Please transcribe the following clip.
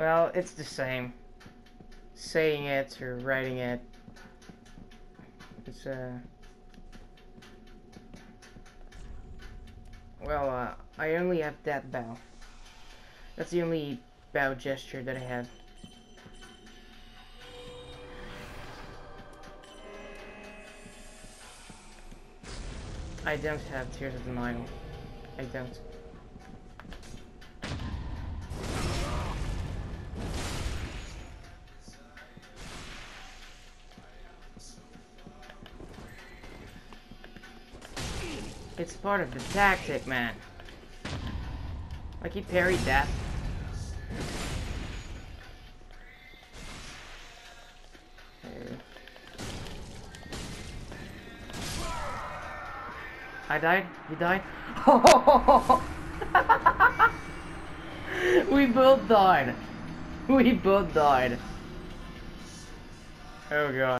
Well, it's the same. Saying it or writing it. It's, uh... Well, uh, I only have that bow. That's the only bow gesture that I have. I don't have Tears of Denial. I don't. It's part of the tactic, man. Like he parried that. I died? He died? we both died. We both died. Oh god.